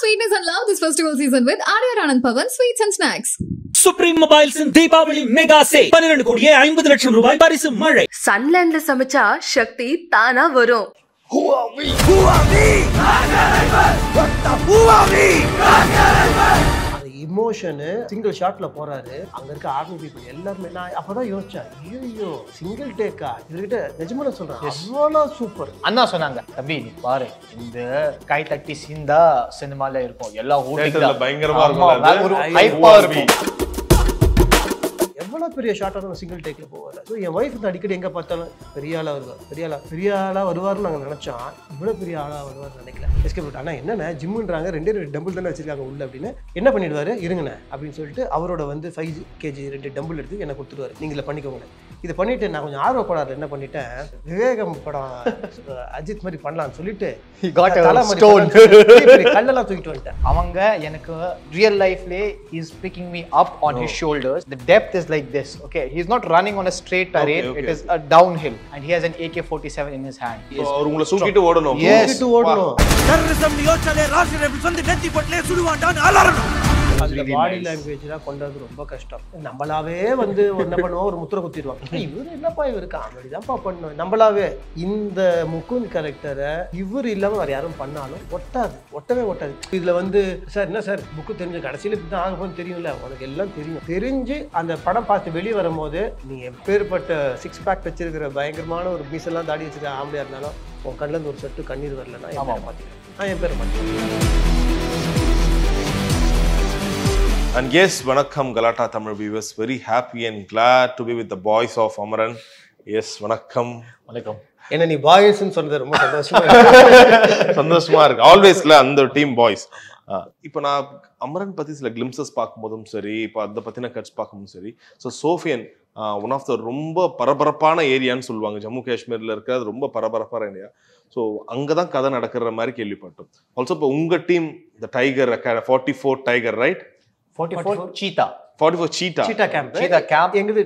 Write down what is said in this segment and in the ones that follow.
sweetness and love this festival season with Arya Anand Pavan Sweets and Snacks. Supreme Mobiles Deepavali mega sale பன்னிரண்டு கோடியே ஐம்பது லட்சம் ரூபாய் பரிசு மழை சன்லேண்ட்ல சமைச்சா சக்தி தானா வரும் அந்த இமோஷனு சிங்கிள் ஷாட்ல போறாரு. அங்க இருக்க ஆர்மி பீப்புள் எல்லாருமே நான் அப்பதான் யோசிச்சேன். ஐயோ சிங்கிள் டேக்கா இவர்கிட்ட நிஜமான சொல்றேன். அவ்வளோ சூப்பர் அண்ணா சொன்னாங்க தம்பி நீ பாரு இந்த கை தட்டி சீந்தா சினிமால இருக்கும். எல்லாம் Theaterல ஊட்டி பயங்கரமா? ஒரு ஐயோ, ஹைப்பா இருக்கும். எவ்வளவு பெரிய ஷாட்டாக சிங்கிள் டேக்ல போவார். ஸோ என் ஒய்ஃப் வந்து அடிக்கடி எங்க பார்த்தாலும் பெரிய ஆளா வருவார் பெரிய ஆளா பெரிய ஆளா வருவார்னு நாங்க நினைச்சோம். இவ்வளவு பெரிய ஆளா வருவார்னு நினைக்கல. எஸ்கேப் போட்டு ஆனா என்னண்ணே? ஜிம்முன்றாங்க. ரெண்டே ரெண்டு டம்பிள் தானே வச்சிருக்காங்க உள்ள அப்படின்னு. என்ன பண்ணிடுவாரு? இருங்கண்ணே அப்படின்னு சொல்லிட்டு அவரோட வந்து ஃபைவ் கேஜி ரெண்டு டம்பிள் எடுத்து எனக்கு கொடுத்துருவாரு நீங்களே பண்ணிக்கோங்க இதை பண்ணிட்டு நான் கொஞ்சம் ஆர்வ கோளாறுல என்ன பண்ணிட்டேன்? விவேகம் படம் அஜித் மாதிரி பண்ணலாம்னு சொல்லிட்டு கல்லெல்லாம் தூக்கிட்டு வந்துட்டேன். அவங்க எனக்கு real லைஃப்லே is picking me up on his shoulders the depth is like this okay he is not running on a straight terrain okay, it is a down hill and he has an AK47 in his hand. So, அவர் உங்களை தூக்கிட்டு ஓடணும். தூக்கிட்டு ஓடணும். அந்த body லாங்குவேஜ்லாம் கொண்டது ரொம்ப கஷ்டம். நம்மளாவே வந்து என்ன பண்ணுவோம்? ஒரு முத்திரை குத்திடுவாங்க இவர் என்னப்பா இவர்? காமெடி தான்ப்பா பண்ணுவோம் நம்மளாவே இந்த முகுந்த் கேரக்டரை இவர் இல்லாம வேற யாரும் பண்ணாலும் ஒட்டாது. ஒட்டவே ஒட்டாது. இதுல வந்து சார் என்ன சார்? புக்கு தெரிஞ்ச கடைசியில இப்படி தான் ஆக தெரியும்ல? உனக்கு எல்லாம் தெரியும். தெரிஞ்சு அந்த படம் பார்த்து வெளியே வரும்போது நீ எப்பேற்பட்ட சிக்ஸ் பேக் வச்சிருக்கிற பயங்கரமான ஒரு மீசெல்லாம் தாடி வச்சிருக்க ஆம்பளையா இருந்தாலும் உன் கண்ணுல இருந்து ஒரு சொட்டு கண்ணீர் வரலன்னா என் பேரை நான் என் பேரை மாத்திக்கிறேன். அண்ட் எஸ் வணக்கம் Galatta Tamil viewers very happy and glad to be with the boys of Amaran yes வணக்கம். வணக்கம். என்ன நீ பாய்ஸ்ன்னு சொன்னது ரொம்ப சந்தோஷமா. சந்தோஷமா இருக்கு. ஆல்வேஸ்ல அந்த டீம் பாய்ஸ் இப்போ நான் அமரன் பத்தி சில கிளிம்சஸ் பார்க்கும்போதும் சரி இப்போ அதை பத்தின கட்ஸ் பார்க்கும்போதும் சரி so Shopian one of the ரொம்ப பரபரப்பான ஏரியான்னு சொல்லுவாங்க. ஜம்மு காஷ்மீர்ல இருக்கிறது ரொம்ப பரபரப்பான ஏரியா ஸோ அங்கே தான் கதை நடக்கிற மாதிரி கேள்விப்பட்டோம். ஆல்சோ இப்போ உங்க team the tiger forty four tiger right 44 cheetah forty four cheetah cheetah camp Cheetah. Camp. எங்களுது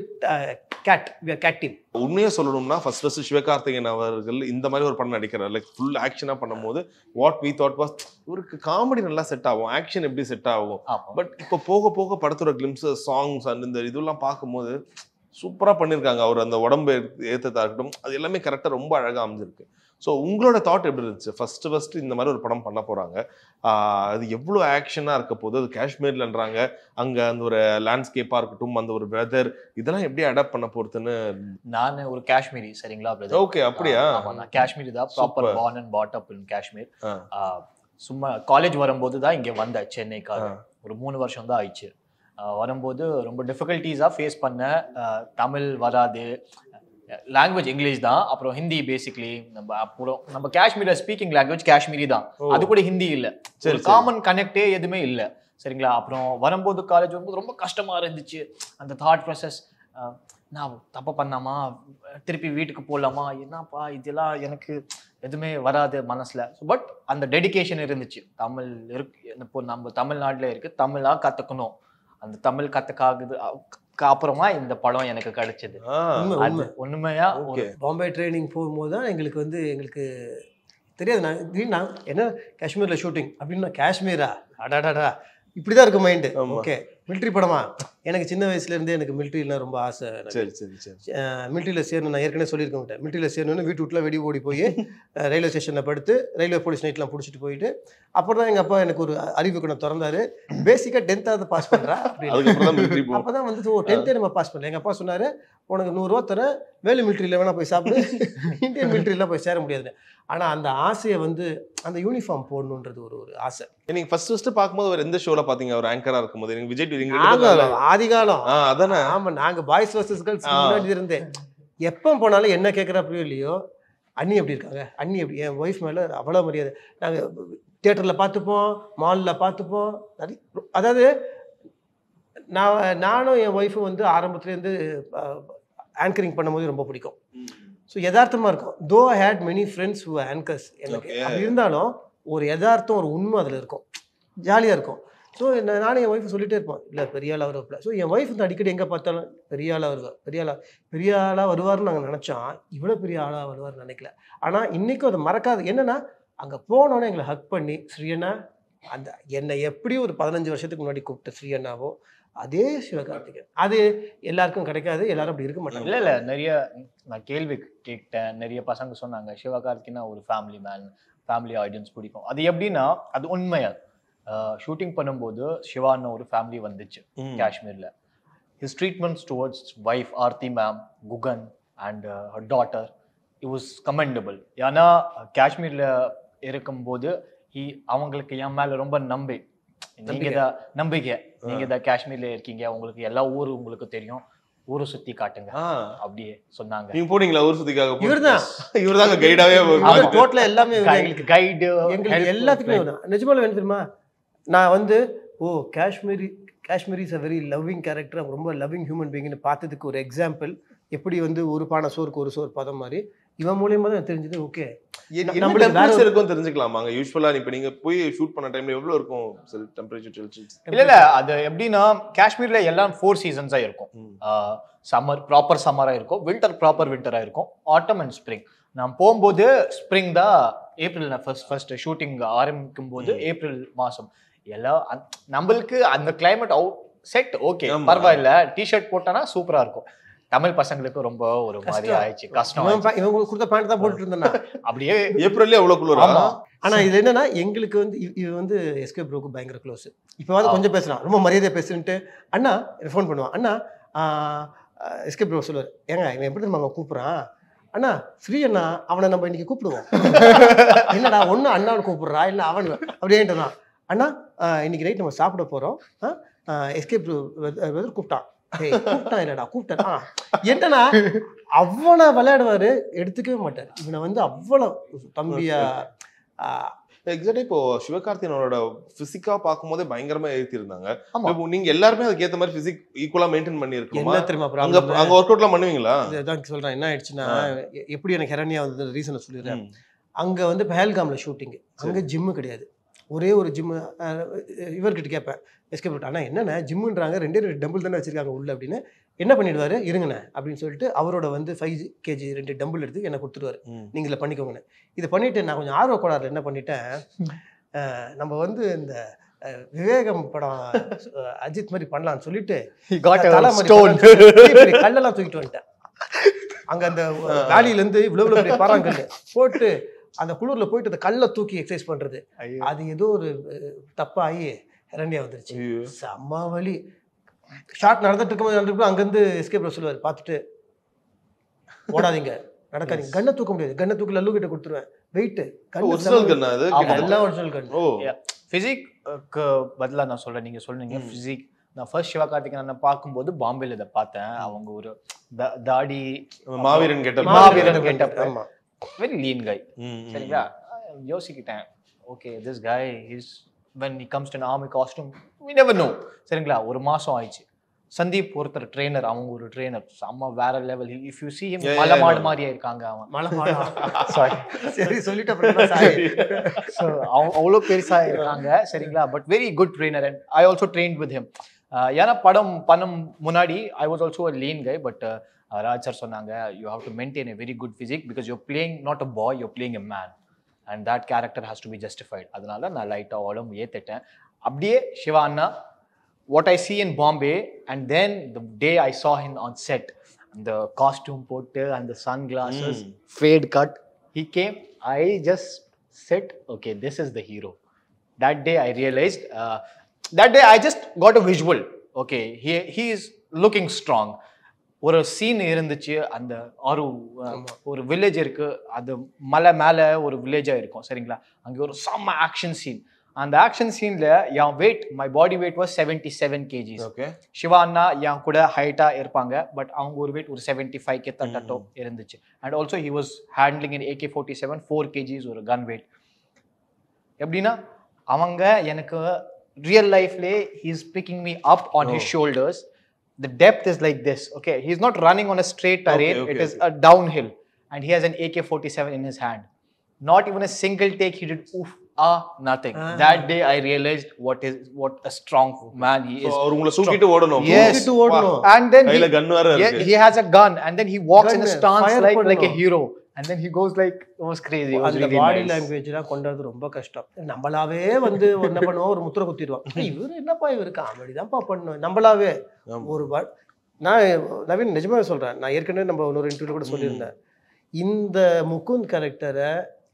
கேட் கேட் டீம் உண்மையா சொல்லணும்னா ஃபர்ஸ்ட் ஃபர்ஸ்ட் சிவகார்த்திகேயன் அவர்கள் இந்த மாதிரி ஒரு படம் நடிக்கிறார். லைக் ஃபுல் ஆக்ஷனா பண்ணும்போது வாட் வி தாட் வாஸ் இவருக்கு காமெடி நல்லா செட் ஆகும். ஆக்ஷன் எப்படி செட் ஆகும்? பட் இப்போ போக போக படத்தோட கிளிம்ஸஸ் சாங்ஸ் அண்ட் இந்த இதெல்லாம் பார்க்கும்போது சூப்பரா பண்ணியிருக்காங்க அவர் அந்த உடம்பு ஏற்றதா இருக்கட்டும் அது எல்லாமே கரெக்டாக ரொம்ப அழகா அமைஞ்சிருக்கு. ஸோ உங்களோட தாட் எப்படி இருந்துச்சு? ஃபர்ஸ்ட் ஃபர்ஸ்ட் இந்த மாதிரி ஒரு படம் பண்ண போறாங்க. ஆஹ் அது எவ்வளோ ஆக்ஷனாக இருக்க போது அது காஷ்மீர்லன்றாங்க. அங்க அந்த ஒரு லேண்ட்ஸ்கேப்பாக இருக்கட்டும் அந்த ஒரு வெதர் இதெல்லாம் எப்படி அடாப்ட் பண்ண போறதுன்னு நான் ஒரு காஷ்மீரி சரிங்களா? ஓகே அப்படியா? காஷ்மீரி தான் proper. Born and brought up in Kashmir. சும்மா காலேஜ் வரும்போது தான் இங்க வந்தேன் சென்னைக்காக. ஒரு மூணு வருஷம் தான் ஆயிடுச்சு. வரும்போது ரொம்ப டிஃபிகல்ட்டிஸாக ஃபேஸ் பண்ண தமிழ் வராது. லாங்குவேஜ் இங்கிலீஷ் தான் அப்புறம் ஹிந்தி பேசிக்லி நம்ம அப்புறம் நம்ம காஷ்மீரில் ஸ்பீக்கிங் லாங்குவேஜ் காஷ்மீரி தான். அது கூட ஹிந்தி இல்லை. சரி. காமன் கனெக்டே எதுவுமே இல்லை. சரிங்களா? அப்புறம் வரும்போது காலேஜ் வரும்போது ரொம்ப கஷ்டமா இருந்துச்சு. அந்த தாட் ப்ராசஸ் நான் தப்பு பண்ணாமா? திருப்பி வீட்டுக்கு போகலாமா என்னப்பா இதெல்லாம் எனக்கு எதுவுமே வராது மனசுல. பட் அந்த டெடிகேஷன் இருந்துச்சு. தமிழ் இருக்கு இப்போ நம்ம தமிழ்நாட்டில் இருக்கு தமிழா கத்துக்கணும். அந்த தமிழ் கத்துக்காகுது அ- அப்புறமா இந்த படம் எனக்கு கிடைச்சது. உண்மையா பாம்பே ட்ரைனிங் போகும்போது தான் எங்களுக்கு வந்து எங்களுக்கு தெரியாது. நான் திடீர்னு என்ன காஷ்மீர்ல ஷூட்டிங் அப்படின்னா காஷ்மீரா? அடாடாடா. இப்படிதான் இருக்கும் மைண்டு. ஓகே மிலிட்ரி படமா? எனக்கு சின்ன வயசுல இருந்தே எனக்கு மிலிட்ரிலாம் ரொம்ப ஆசை. எனக்கு. சரி சரி. சரி மிலிட்ரியில் சேரணும் நான் ஏற்கனவே சொல்லியிருக்கேன் மிலிட்ரியில் சேரணும்னு வீட்டு வீட்டில் வெடி ஓடி போய் ரயில்வே ஸ்டேஷனில் படுத்து ரயில்வே போலீஸ் நைட்லாம் பிடிச்சிட்டு போயிட்டு அப்புறம் தான் எங்கள் அப்பா எனக்கு ஒரு அறிவு குணம் திறந்தாரு. பேசிக்காக டென்த்தாவது பாஸ் பண்ணுறா அப்படின்னு. அப்போ தான் வந்து ஓ டென்த்தே நம்ம பாஸ் பண்ணல. எங்கள் அப்பா சொன்னார் உனக்கு நூறுரூவா தரேன் வேலு மிலிட்ரியில் வேணால் போய் சாப்பிடு. இந்தியன் மிலிட்ரியில் போய் சேர முடியாதுன்னு. ஆனால் அந்த ஆசையை வந்து அந்த யூனிஃபார்ம் போடணுன்றது ஒரு ஒரு ஆசை. நீங்க ஃபர்ஸ்ட் ஃபர்ஸ்ட் பார்க்கும்போது அவர் எந்த ஷோல பாத்தீங்க அவர் ஆங்கரா இருக்கும்போது. நீங்க விஜய் டிவி நாங்கள் ஆதிகாலம். ஆ அதானே? ஆமா நாங்க பாய்ஸ் வர்சஸ் கேர்ள்ஸ் ஆ. முன்னாடி இருந்தேன் எப்போ போனாலும் என்ன கேட்குறாப்போ இல்லையோ அண்ணி எப்படி இருக்காங்க? அண்ணி எப்படி என் ஒய்ஃப் மேல அவ்வளோ மரியாதை. நாங்க தியேட்டரில் பார்த்துப்போம் மாலில் பார்த்துப்போம். நிறைய அதாவது நான் நானும் என் ஒய்ஃபும் வந்து ஆரம்பத்துலேருந்து ஆங்கரிங் பண்ணும்போது ரொம்ப பிடிக்கும். ஸோ யதார்த்தமா இருக்கும். Though I had many friends who anchors எனக்கு. அப்படி இருந்தாலும் ஒரு யதார்த்தம் ஒரு உண்மை அதில் இருக்கும். ஜாலியாக இருக்கும். ஸோ நானும் என் ஒய்ஃப் சொல்லிட்டே இருப்போம். இல்லை பெரிய ஆளாக வருவாப்பில். ஸோ என் ஒய்ஃப் வந்து அடிக்கடி எங்கே பார்த்தாலும் பெரிய ஆளாக வருவார் பெரிய ஆளாக பெரிய ஆளாக வருவார்னு நாங்கள் நினச்சோம் இவ்வளோ பெரிய ஆளாக வருவார்னு நினைக்கல. ஆனால் இன்றைக்கும் அதை மறக்காது. என்னென்னா அங்கே போனோன்னே எங்களை ஹக் பண்ணி ஸ்ரீயண்ணா அந்த என்னை எப்படி ஒரு பதினஞ்சு வருஷத்துக்கு முன்னாடி கூப்பிட்ட ஸ்ரீ அதே சிவகார்த்திகேயன். அது எல்லாருக்கும் கிடைக்காது. எல்லாரும் அப்படி இருக்க மாட்டாங்க. இல்லை இல்லை. நிறைய நான் கேள்வி கேட்டேன். நிறைய பசங்க சொன்னாங்க சிவகார்த்தினா ஒரு ஃபேமிலி மேன் ஃபேமிலி ஆடியன்ஸ் பிடிக்கும். அது எப்படின்னா அது உண்மையாக ஷூட்டிங் பண்ணும்போது சிவான்னு ஒரு ஃபேமிலி வந்துச்சு. காஷ்மீர்ல. His treatments towards wife Aarthi ma'am Guhan and daughter it was commendable ஏன்னா காஷ்மீர்ல இருக்கும்போது அவங்களுக்கு என் மேல ரொம்ப நம்பி. நீங்க நம்பிக்கை. தான் நம்பிக்கை. நீங்க தான் காஷ்மீர்ல இருக்கீங்க உங்களுக்கு எல்லா ஊரு உங்களுக்கு தெரியும் ஊரை சுத்தி காட்டுங்க. அப்படியே சொன்னாங்க. நீங்க போனீங்களா ஊர் சுத்திக்காக இவர்தான். இவர்தாங்க கைடாவே. டோட்டலா எல்லாமே எங்களுக்கு கைடு எங்களுக்கு எல்லாத்துக்குமே இவர்தான். நிஜமால வேணும் தெரியுமா? நான் வந்து ஓ Kashmiri Kashmiri is a very loving character ரொம்ப லவ்விங் ஹியூமன் பீங்னு பார்த்ததுக்கு ஒரு எக்ஸாம்பிள் எப்படி வந்து ஒரு பானை சோறுக்கு ஒரு சோறு பதம் மாதிரி. இவன் மூலியமா தான் தெரிஞ்சது ஓகே நம்மளுக்கு இருக்கும் யூஸ்வலா இப்ப நீங்க போய் ஷூட் பண்ண டைம்ல எவ்வளவு இருக்கும்? டெம்பரேச்சர் இல்ல இல்ல அது எப்படின்னா காஷ்மீர்ல எல்லாம் ஃபோர் சீசன்ஸா இருக்கும். சம்மர் ப்ராப்பர் சம்மரா இருக்கும் வின்டர் ப்ராப்பர் வின்டரா இருக்கும் ஆட்டம் அண்ட் ஸ்ப்ரிங் நான் போகும்போது ஸ்ப்ரிங் தான் ஏப்ரல் ஃபர்ஸ்ட் ஃபர்ஸ்ட் ஷூட்டிங் ஆரம்பிக்கும் போது ஏப்ரல் மாசம். எல்லாம் அந்த- நம்மளுக்கு அந்த கிளைமேட் அவுட் செட் ஓகே. பரவாயில்ல. டிஷர்ட் போட்டானா சூப்பரா இருக்கும். தமிழ் பசங்களுக்கு ரொம்ப ஒரு மாதிரி. ஆயிடுச்சு. கஷ்டம் இவன் கொடுத்த பேண்ட் தான் போட்டுட்டு இருந்தேன்னா அப்படியே ஏப்ரல்லே அவ்வளவு குளிரா? ஆமா. ஆனா இது என்னன்னா எங்களுக்கு வந்து இவ வந்து எஸ்கே ப்ரோக்கு பயங்கர க்ளோஸ் இப்போ வந்து கொஞ்சம் பேசுறான் ரொம்ப மரியாதையா பேசுன்ட்டு. அண்ணா ஃபோன் பண்ணுவான். அண்ணா எஸ்கே ப்ரோ சொல்லுவார். ஏங்க இவன் எப்படி நம்ம கூப்பிடுறான்? அண்ணா ஃப்ரீ அண்ணா அவனை நம்ம இன்னைக்கு கூப்பிடுவோம். என்னடா ஒண்ணு அண்ணாவை கூப்பிடுறா? இல்ல அவன்? அப்படின்ட்டு தான் அண்ணா இன்னைக்கு நைட் நம்ம சாப்பிட போறோம். எஸ்கே ப்ரோ கூப்பிட்டான் கூப்பிட்டான் இல்லடா கூப்பிட்டான் ஆ, என்னன்னா அவ்வளோ விளையாடுவாரு எடுத்துக்கவே மாட்டார். இவனை வந்து அவ்வளோ தம்பியா எக்ஸாக்டா இப்போ சிவகார்த்தியனோட பிசிக்கா பார்க்கும்போதே பயங்கரமா ஏத்தி இருந்தாங்க நீங்க எல்லாருமே அதுக்கு ஏத்த மாதிரி பிசிக் ஈக்குவலா மெயின்டைன் பண்ணி என்ன தெரியுமா அங்க அங்க ஒர்க் அவுட்லாம் பண்ணுவீங்களா? இதான் சொல்றேன். என்ன ஆயிடுச்சுன்னா எப்படி எனக்கு ஹெரணியா வந்து ரீசனை சொல்லிடுறேன். அங்க வந்து பஹல்காம்ல ஷூட்டிங் அங்க ஜிம்மு கிடையாது. ஒரே ஒரு ஜிம்மு இவர்கிட்ட கேட்பேன் எஸ்கே போட்டு அண்ணா என்னண்ணே? ஜிம்முன்றாங்க ரெண்டே ரெண்டு டம்பிள் தானே வச்சிருக்காங்க உள்ள அப்படின்னு. என்ன பண்ணிடுவாரு? இருங்கண்ணே அப்படின்னு சொல்லிட்டு அவரோட வந்து ஃபைவ் கேஜி ரெண்டு டம்பிள் எடுத்து எனக்கு கொடுத்துருவாரு. ம். நீங்க இதில் பண்ணிக்கோங்கண்ணே. இதை பண்ணிட்டு நான் கொஞ்சம் ஆர்வ கோளாறுல என்ன பண்ணிட்டேன் நம்ம வந்து இந்த விவேகம் படம் அஜித் மாதிரி பண்ணலாம்னு சொல்லிட்டு கல்லெல்லாம் தூக்கிட்டு வந்துட்டேன். அங்க அந்த வேலியில இருந்து இவ்வளவு இவ்வளவு பெரிய பாறாங்கல் போட்டு அந்த குளிர்ல போயிட்டு அந்த கல்லை தூக்கி எக்ஸசைஸ் பண்றது. ஐயோ. அது ஏதோ ஒரு தப்பாகி இரண்டியா வந்துருச்சு. செம்ம வலி. ஷார்ட் நடந்துட்டு இருக்கும்போது நடந்துட்டு அங்கேருந்து எஸ்கேப் சொல்லுவார் பார்த்துட்டு ஓடாதீங்க நடக்காதீங்க. கண்ணை தூக்க முடியாது. கண்ணை தூக்கி லல்லு கிட்ட கொடுத்துருவேன். வெயிட் ஒரிஜினல் கண்ணா அது. எல்லாம் ஒரிஜினல் கண். ஓ. ஃபிசிக்க்கு பதிலா நான் சொல்றேன். நீங்க சொன்னீங்க. ஃபிசிக் நான் ஃபர்ஸ்ட் சிவகார்த்திகேயன் பார்க்கும்போது பாம்பேல இதை பார்த்தேன். அவங்க ஒரு த- தாடி மாவீரன் கெட்ட மாவீரன் getup. வெரி லீன் கை சரிங்களா? யோசிக்கிட்டேன். Okay this guy is when he comes to an army costume we never know. சரிங்களா? ஒரு மாசம் ஆயிடுச்சு. சந்தீப் ஒருத்தர் ட்ரெயினர் அவங்க ஒரு ட்ரெயினர் செம்ம வேற level if you see him Yeah, மலை yeah, மாடு yeah. மாதிரியே இருக்காங்க அவன். மழை மாடா? சாரி சரி சொல்லிட்டு அப்புறம் என்ன சாரி. ஸோ அவ்வளோ பெருசா இருக்காங்க. சரிங்களா? But very good trainer and I also train with him ஏன்னா படம் பணம் முன்னாடி I was also a lean guy but Raj sir சொன்னாங்க you have to maintain a very good physique because you playing not a boy you playing a man and that character has to be justified அதனால நான் லைட்டாக உடம்பு ஏற்றுட்டேன் அப்படியே சிவா அண்ணா what I see in Bombay and then the day I saw him on set அந்த costume போட்டு அந்த sun glasses Mm. Fade cut he came i just said okay this is the hero. That day i realized uh, that day i just got a visual. Okay he he is looking strong. ஒரு scene இருந்துச்சு அந்த அஹ், ஒரு village இருக்கு. அது மலை மேல ஒரு வில்லேஜா இருக்கும் சரிங்களா? அங்க ஒரு செம்ம ஆக்ஷன் சீன் அந்த ஆக்ஷன் சீன்ல என் weight my body weight was seventy seven kgs okay Siva அண்ணா என் கூட ஹைட்டா இருப்பாங்க பட் அவங்க ஒரு வெயிட் ஒரு செவன்டி ஃபைவ் கே தட்டோ இருந்துச்சு. And also he was handling in AK forty seven four kgs ஒரு கன் வெயிட் எப்படின்னா அவங்க எனக்கு real லைஃப்லே he's picking me up on his shoulders The depth is like this okay he's not running on a straight terrain okay, it is a downhill and he has an AK-47 in his hand not even a single take he did oof ah nothing that day I realized what is what a strong man he is அவர் உங்களை தூக்கிட்டு ஓடணும் Yes. தூக்கிட்டு ஓடணும் and then கையில he, gun வேற yeah, இருக்கு. he has a gun and then he walks in a Gun, stance fire like like a பண்ணணும். hero And then he goes like it was crazy it was அந்த body. லாங்குவேஜ்லாம் கொண்டாடுறது ரொம்ப கஷ்டம். நம்மளாவே வந்து என்ன பண்ணுவோம்? ஒரு முத்திரை குத்திடுவோம். இவர் என்னப்பா இவர்? காமெடி தான்ப்பா பண்ணுவோம் நம்மளாவே. ஒரு நான் நவீன் நிஜமாவே சொல்றேன். நான் ஏற்கனவே நம்ம இன்னொரு இன்டர்வியூ கூட சொல்லியிருந்தேன். இந்த முகுந்த் கேரக்டரை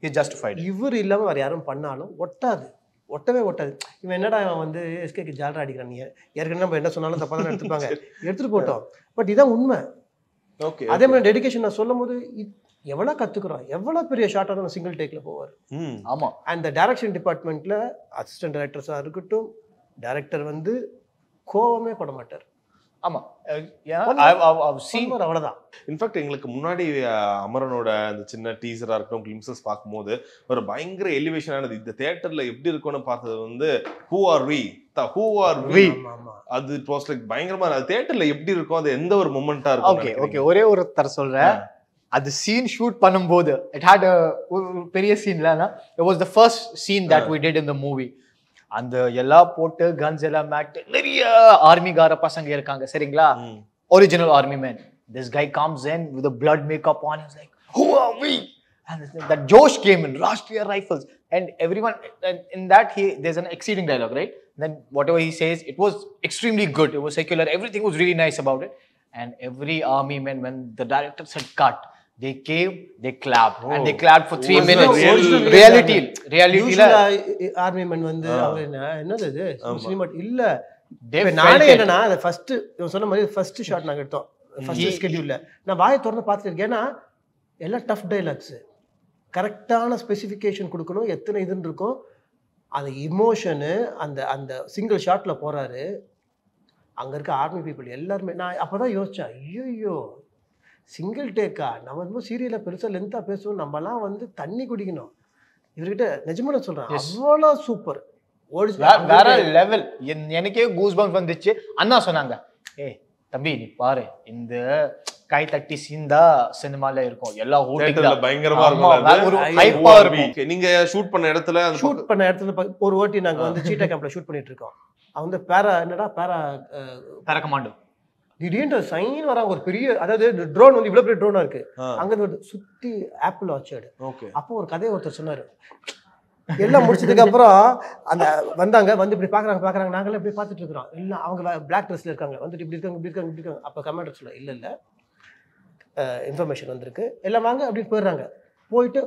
he justified it. இவர் இல்லாம வேற யாரும் பண்ணாலும் ஒட்டாது. ஒட்டவே ஒட்டாது. இவன் என்னடா இவன் வந்து எஸ்கேக்கு ஜாலரா அடிக்கிறான்? நீ ஏற்கனவே நம்ம என்ன சொன்னாலும் தப்பா தான் எடுத்துப்பாங்க. எடுத்துட்டு போட்டோம். பட் இதான் உண்மை. ஓகே அதே மாதிரி டெடிகேஷன் நான் சொல்லும் போது எவ்வளவு கத்துக்கிறோம் எவ்வளவு பெரிய ஷார்ட்டாக இருந்தாலும் சிங்கிள் டேக்ல போவார். ம். ஆமா. அந்த டைரக்ஷன் டிபார்ட்மெண்ட்ல அசிஸ்டன்ட் டைரக்டர்ஸாக இருக்கட்டும் டைரக்டர் வந்து கோவமே பட மாட்டார். ஆமா. yeah I've, I've, I've seen seamer அவ்வளவுதான். இன்ஃபேக்ட் எங்களுக்கு முன்னாடி அமரனோட அந்த சின்ன டீசரா இருக்கட்டும் கிளிம்சஸ் பார்க்கும்போது ஒரு பயங்கர எலிவேஷன் ஆனது. இந்த தியேட்டர்ல எப்படி இருக்கும்னு பார்த்தது வந்து who are we who are we அது இட் வாஸ் லைக் அது தியேட்டர்ல எப்படி இருக்கும் அது எந்த ஒரு மூமெண்டா இருக்கும் ஓகே ஓகே ஒரே ஒரு தர சொல்றேன். அது சீன் ஷூட் பண்ணும்போது இட் ஹேட் ஒரு பெரிய சீன்ல it was the first scene that we did in the movie அந்த எல்லாம் போட்டு கன்ஸ் எல்லாம் மேட்டு நிறைய ஆர்மிகார பசங்க இருக்காங்க சரிங்களா original army man this guy comes in with blood makeup on is like who are we and that Josh came in Rashtriya Rifles and everyone and in that he there's an exceeding dialogue right then whatever he says it was extremely good it was secular everything was really nice about it and every army man when the director said cut they came they clapped. And they clapped for three Original- minutes. reality reality la army man வந்து அவங்க என்ன என்னது இது? Cinema இல்ல. நானே. என்னன்னா அந்த first இவன் சொன்ன மாதிரி ஃபர்ஸ்ட் ஷாட் நாங்க எடுத்தோம். ஃபர்ஸ்ட் ஸ்கெடியூல்ல நான் வாயை திறந்து பார்த்துட்டு இருக்கேன். ஏன்னா எல்லாம் டஃப் டைலாக்ஸ் கரெக்டான ஸ்பெசிஃபிகேஷன் கொடுக்கணும். எத்தனை இதுன்னு இருக்கும். அந்த இமோஷனு அந்த அந்த சிங்கிள் ஷாட்ல போறாரு. அங்க இருக்க ஆர்மி பீப்புள் எல்லாருமே நான் அப்பதான் யோசிச்சேன். ஐயோ சிங்கிள் டேக்கா நம்ம வந்து சீரியல்ல பெருசா லென்த்தா பேசுவோம். நம்மலாம் வந்து தண்ணி குடிக்கணும். இவர்கிட்ட நிஜமான சொல்றேன். அவ்வளோ சூப்பர் வேற லெவல் எனக்கே கூஸ் பம்ப் வந்துச்சு. அண்ணா சொன்னாங்க ஏய் தம்பி நீ பாரு. இந்த கை தட்டி சீந்தா சினிமால இருக்கும். எல்லா தியேட்டர்ல பயங்கரமா இருக்கும் ஒரு இருக்கும். நீங்க ஷூட் பண்ண இடத்துல ஷூட் பண்ண இடத்துல ஒரு வாட்டி நாங்க வந்து சீட்டா கேம்ப்ல ஷூட் பண்ணிட்டு இருக்கோம். அவன் வந்து பேரா என்னடா பேரா பேரகமாண்டோ திடீர்னு சைன் வராங்க ஒரு பெரிய அதாவது ட்ரோன் வந்து இவ்வளவு பெரிய ட்ரோனா இருக்கு. ஆ. அங்க. சுத்தி ஆப்பிள் ஆர்ச்சர்டு ஓகே. அப்போ ஒரு கதையை ஒருத்தர் சொன்னாரு. எல்லாம் முடிச்சதுக்கு அப்புறம் அந்த வந்தாங்க வந்து இப்படி பாக்குறாங்க பாக்குறாங்க. நாங்களே இப்படி பார்த்துட்டு இருக்கிறோம். எல்லாம் அவங்க பிளாக் ட்ரெஸ்ல இருக்காங்க. வந்துட்டு இப்படி இருக்காங்க இப்படி இருக்காங்க இப்படி இருக்காங்க. அப்போ கமெண்ட் சொல்ல இல்ல இல்ல. இன்ஃபர்மேஷன் வந்திருக்கு. எல்லாம் வாங்க அப்படின்னு போயிடுறாங்க. போயிட்டு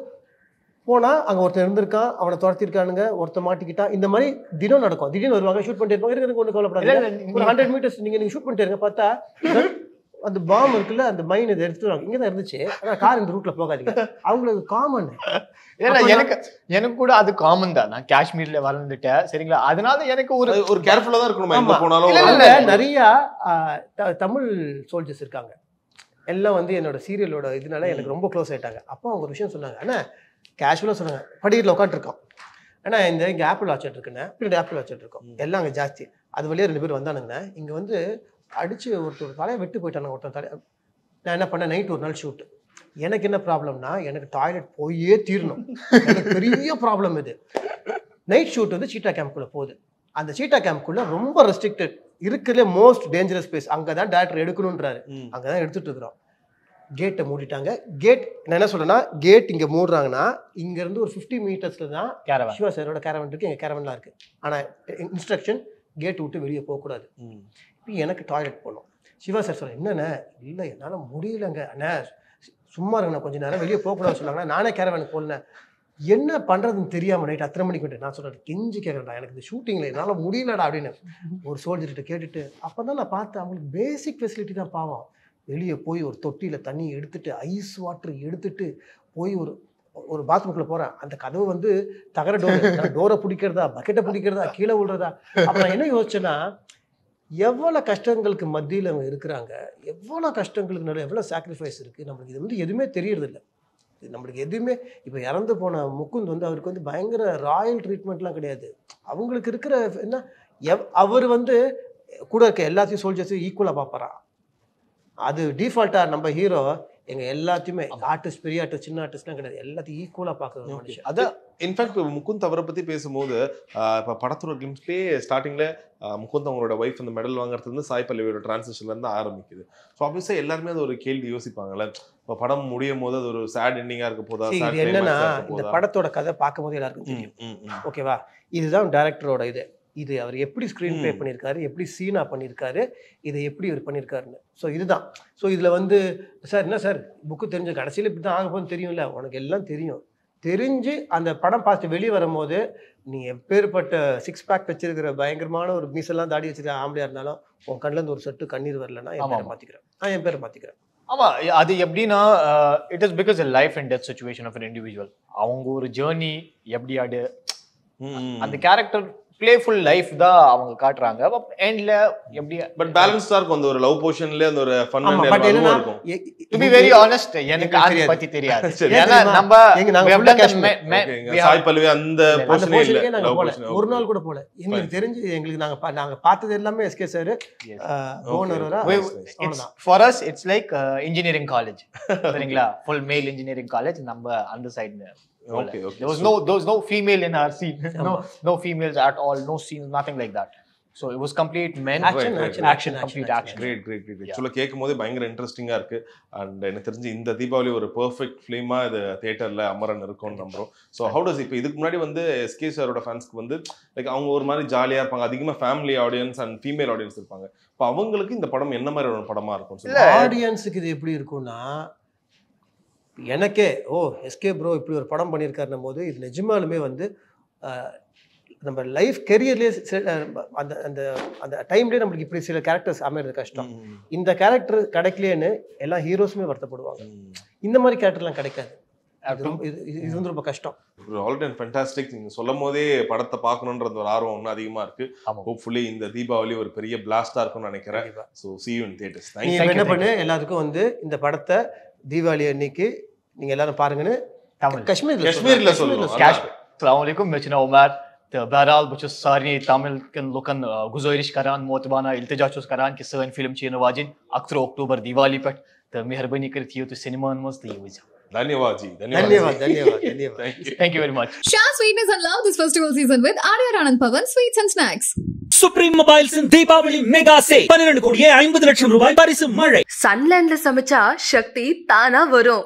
போனா அங்க ஒருத்தன் இருந்திருக்கான் அவனை துரத்திருக்கானுங்க ஒருத்தன் மாட்டிக்கிட்டான். இந்த மாதிரி தினம் நடக்கும். திடீர்னு வருவாங்க ஷூட் பண்ணிட்டு இருப்பாங்க. இருக்க ஒன்று கவலைப்படாது ஒரு ஹண்ட்ரட் மீட்டர்ஸ் நீங்க நீங்க ஷூட் பண்ணிட்டு இருங்க பார்த்தா அந்த பாம் இருக்குல்ல அந்த மைன் இதை எடுத்துட்டு இங்கே தான் இருந்துச்சு. ஆனா கார் இந்த ரூட்ல போகாதீங்க. அவங்களுக்கு காமன் இல்ல எனக்கு எனக்கு கூட அது காமன் தான். நான் காஷ்மீர்ல வளர்ந்துட்டேன் சரிங்களா? அதனால எனக்கு ஒரு ஒரு கேர்ஃபுல்லா தான் இருக்கணும் எங்க. போனாலும். நிறைய தமிழ் சோல்ஜர்ஸ் இருக்காங்க. எல்லாம் வந்து என்னோட சீரியலோட இதனால எனக்கு ரொம்ப க்ளோஸ் ஆயிட்டாங்க. அப்போ அவங்க ஒரு விஷயம் சொன்னாங்க அண்ணா கேஷுவலாக சொன்னாங்க படிக்கட்டில் உட்காந்துருக்கோம் அண்ணா இந்த இங்கே ஆப்பிள் வாட்சட் இருக்குண்ணே. பின்னாடி ஆப்பிள் வாட்சட் இருக்கும். எல்லாம் அங்கே ஜாஸ்தி. அது வழியாக ரெண்டு பேர் வந்தானுங்கண்ணே. இங்கே வந்து அடிச்சு ஒருத்தர் தலையை வெட்டு போயிட்டானுங்க. ஒருத்தன் தலை. நான் என்ன பண்ணேன்? நைட் ஒரு நாள் ஷூட் எனக்கு என்ன ப்ராப்ளம்னா எனக்கு டாய்லெட் போயே தீரணும். எனக்கு பெரிய ப்ராப்ளம் இது. நைட் ஷூட் வந்து சீட்டா கேம்ப்குள்ளே போகுது. அந்த சீட்டா கேம்ப்குள்ளே ரொம்ப ரெஸ்ட்ரிக்டட் இருக்கிறதுலே மோஸ்ட் டேஞ்சரஸ் பிளேஸ் அங்கே தான் டேரக்டர் எடுக்கணுன்றாரு. அங்கே தான் எடுத்துட்டு இருக்கிறோம். கேட்டை மூடிட்டாங்க. கேட் நான் என்ன சொல்றேன்னா கேட் இங்கே மூடுறாங்கன்னா இங்கேருந்து ஒரு ஃபிஃப்டி மீட்டர்ஸில் தான் கேரவன் சிவா சாரோட கேரவன் இருக்கு எங்கள் கேரவன்லாம் இருக்கு. ஆனால் இன்ஸ்ட்ரக்ஷன் கேட் விட்டு வெளியே போகக்கூடாது. இப்போ எனக்கு டாய்லெட் போகணும் சிவா சார் சொல்ல என்னண்ணே இல்லை என்னால் முடியலங்க. அண்ணே சும்மா இருங்கண்ணா கொஞ்ச நேரம் வெளியே போகக்கூடாதுன்னு சொன்னாங்க நானே கேரவனுக்கு போனேன் என்ன பண்ணுறதுன்னு தெரியாமல் நைட் அத்தனை மணிக்கு வந்துட்டு நான் சொல்கிறேன் கெஞ்சி கேட்குறேன்டா எனக்கு இந்த ஷூட்டிங்கில் என்னால் முடியலடா அப்படின்னு ஒரு சோல்ஜர்கிட்ட கேட்டுட்டு அப்போ தான் நான் பார்த்தேன் அவங்களுக்கு பேசிக் ஃபெசிலிட்டி தான் பாவம். வெளியே போய் ஒரு தொட்டியில் தண்ணி எடுத்துட்டு ஐஸ் வாட்டர் எடுத்துட்டு போய் ஒரு ஒரு பாத்ரூம்குள்ளே போகிறேன் அந்த கதவு வந்து தகர டோர் டோரை பிடிக்கிறதா பக்கெட்டை பிடிக்கிறதா கீழே விழுறதா? அப்புறம் என்ன யோசிச்சேன்னா எவ்வளோ கஷ்டங்களுக்கு மத்தியில் அவங்க இருக்கிறாங்க எவ்வளோ கஷ்டங்களுக்கு நடுவில் எவ்வளோ சாக்ரிஃபைஸ் இருக்குது நம்மளுக்கு இது வந்து எதுவுமே தெரியறதில்ல. இது நம்மளுக்கு எதுவுமே இப்போ இறந்து போன முக்குந்த் வந்து அவருக்கு வந்து பயங்கர ராயல் ட்ரீட்மெண்ட்லாம் கிடையாது. அவங்களுக்கு இருக்கிற என்ன எவ் அவர் வந்து கூட இருக்க எல்லாத்தையும் சோல்ஜர்ஸையும் ஈக்குவலாக பார்ப்பாரா அது டிஃபால்ட்டாக நம்ம ஹீரோ எங்கள் எல்லாத்தையுமே ஆர்டிஸ்ட் பெரிய ஆர்டிஸ்ட் சின்ன ஆர்டிஸ்ட்லாம் கிடையாது. எல்லாத்தையும் ஈக்குவலாக பார்க்குற ஒரு மனுஷன். அதான் இன்ஃபேக்ட் முகுந்த் அவரை பத்தி பேசும்போது இப்போ படத்தோட கிளிம்ஸ்லேயே ஸ்டார்டிங்ல முகுந்த் அவங்களோட ஒய்ஃப் அந்த மெடல் வாங்குறது வந்து சாய் பல்லவியோட டிரான்சிஷன்ல இருந்து ஆரம்பிக்குது. ஸோ ஆப்வியஸாக எல்லாருமே அது ஒரு கேள்வி யோசிப்பாங்கல்ல. இப்போ படம் முடியும் போது அது ஒரு சேட் எண்டிங்கா இருக்க போதா? என்னன்னா இந்த போதா? படத்தோட கதை பார்க்கும்போது எல்லாருக்கும் ம், தெரியும். ஓகேவா இதுதான் டேரக்டரோட இது. இது அவர் எப்படி ஸ்க்ரீன் ப்ளே. பண்ணியிருக்காரு எப்படி சீனா பண்ணியிருக்காரு இதை எப்படி இவர் பண்ணியிருக்காருன்னு. ஸோ இதுதான். ஸோ இதில் வந்து சார் என்ன சார் புக்கு தெரிஞ்ச கடைசியில் இப்படி தான் ஆக போகுதுன்னு தெரியும்ல? உனக்கு எல்லாம் தெரியும். தெரிஞ்சு அந்த படம் பார்த்து வெளியே வரும்போது நீ எப்பேற்பட்ட சிக்ஸ் பேக் வச்சிருக்கிற பயங்கரமான ஒரு மீசெல்லாம் தாடி வச்சிருக்க ஆம்பளையா இருந்தாலும் உன் கண்ணுல இருந்து ஒரு சொட்டு கண்ணீர் வரலன்னா என் பேரை ஆமா. மாத்திக்கிறேன். நான் என் பேரை மாத்திக்கிறேன். ஆமா அது எப்படின்னா it is because life and death situation of individual அவங்க ஒரு ஜேர்னி எப்படி ஆடு. அந்த கேரக்டர் பிளேஃபுல் லைஃப் தான் அவங்க காட்டுறாங்க எண்ட்ல எப்படி பட் பேலன்ஸ்டா இருக்கும் அந்த ஒரு லவ் போர்ஷன்ல அந்த ஒரு ஃபன் பட் என்னன்னா இருக்கும் டு பி வெரி ஆனஸ்ட் எனக்கு அதை தெரியாது. பத்தி தெரியாது. ஏன்னா? நம்ம சாய் பல்லவி அந்த போர்ஷனே இல்ல. ஒரு. நாள் கூட போல எங்களுக்கு. தெரிஞ்சு எங்களுக்கு நாங்க பா- நாங்க பார்த்தது எல்லாமே SK sir. Honour us it's like uh, engineering college சரிங்களா full male engineering college நம்ம அந்த side Okay, okay. there was no there was no female in our scene. No no females at all. No scenes nothing like that. So it was complete men. Action, Right, action, right. action complete action. Great great great Yeah. ஆக்சுவலாக கேட்கும் போதே பயங்கர இன்ட்ரெஸ்டிங்காக இருக்கு. And எனக்கு தெரிஞ்சு இந்த தீபாவளி ஒரு பெர்ஃபெக்ட் ஃபிலிமா இது தியேட்டர்ல அமரன் இருக்கும்னு நம்புறோம். ஸோ ஹவு டஸ் இப்போ இதுக்கு முன்னாடி வந்து எஸ்கே சாரோட ஃபேன்ஸ்க்கு வந்து லைக் அவங்க ஒரு மாதிரி ஜாலியா இருப்பாங்க. அதிகமா family audience and female audience இருப்பாங்க. இப்போ அவங்களுக்கு இந்த படம் என்ன மாதிரி ஒரு படமா இருக்கும்? ஆடியன்ஸுக்கு இது எப்படி இருக்கும்னா எனக்கே ஓ எஸ்கே ப்ரோ இப்படி ஒரு படம் பண்ணியிருக்காருன்னும் போது இது நிஜமாலுமே வந்து நம்ம லைஃப் கெரியர்லேயே அந்த அந்த அந்த டைம்லேயே நம்மளுக்கு இப்படி சில கேரக்டர்ஸ் அமைறது கஷ்டம். இந்த கேரக்டர் கிடைக்கலையேன்னு எல்லா ஹீரோஸுமே வருத்தப்படுவாங்க. இந்த மாதிரி கேரக்டர்லாம் கிடைக்காது. இது வந்து ரொம்ப கஷ்டம். ஒரு ஆல் அண்ட் ஃபென்டாஸ்டிக் நீங்க சொல்லும் போதே படத்தை பார்க்கணுன்றது ஒரு ஆர்வம் இன்னும் அதிகமா இருக்கு. ஹோப்ஃபுல்லி இந்த தீபாவளி ஒரு பெரிய பிளாஸ்டா இருக்கும்னு நினைக்கிறேன். So see you in theatres என்ன பண்ணு? எல்லாருக்கும் வந்து இந்த படத்தை தீபாவளி அன்னைக்கு நீங்கள் எல்லாரும் பாருங்கன்னு தமிழ் காஷ்மீர் காஷ்மீரில் சொல்லுவோம் காஷ்மீர் السلام عليكم متنا عمر تہٕ بہرحال بہٕ چھُس سارنٕے تامِل کٮ۪ن لُکَن گُزٲرِش کَران موتبانہ التجا چھُس کَران کہِ سٲنۍ فِلم چھِ یِنہٕ واجیٚنۍ اَکتٕرٛہ اکتوٗبر دیوالی پٮ۪ٹھ تہٕ مہربٲنی کٔرِتھ یِیِو تُہۍ سینِماہَن منٛز تہٕ یہِ وٕچھِو சுப்ரீம் மொபைல்ஸின் தீபாவளி மெகா சே பன்னிரண்டு கோடியே ஐம்பது லட்சம் ரூபாய் பரிசு மழை. சன்லேண்ட்ல சமைச்சா சக்தி தானா வரும்.